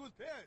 was dead.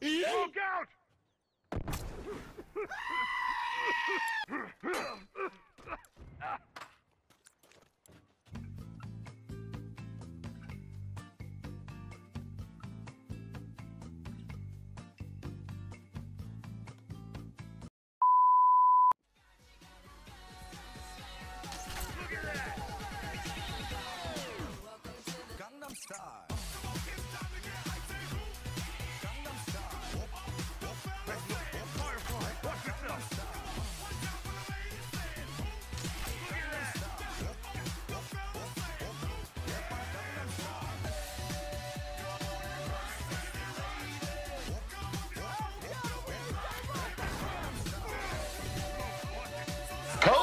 Look out!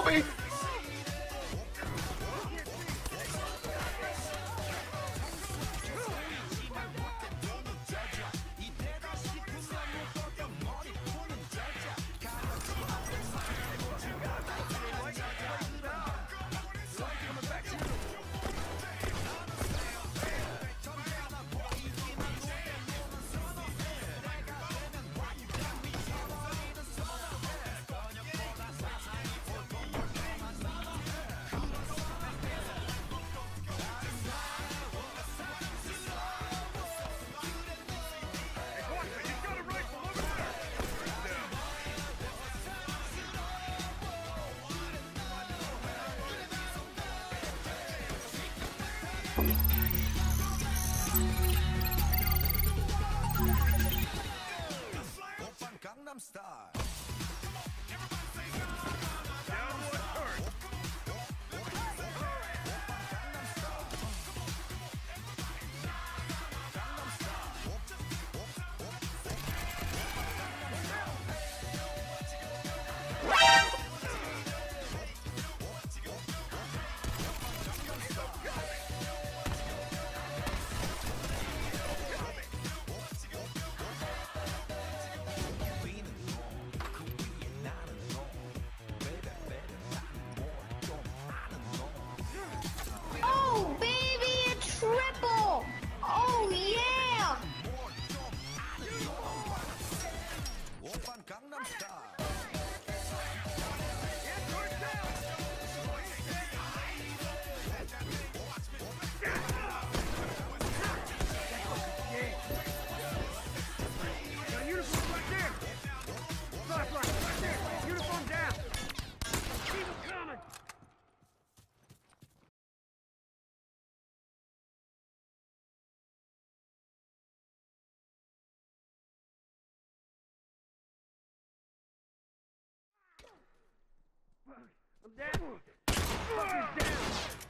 Kobe! I'm down! Fucking down!